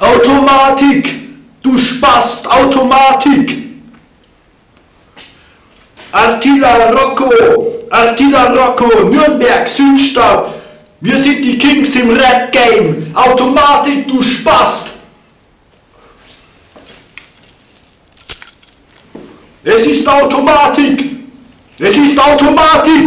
Automatik! Du Spast! Automatik! Artila Rocco! Artila Rocco! Nürnberg, Südstadt! Wir sind die Kings im Rap-Game! Automatik, du Spast! Es ist Automatik! Es ist Automatik!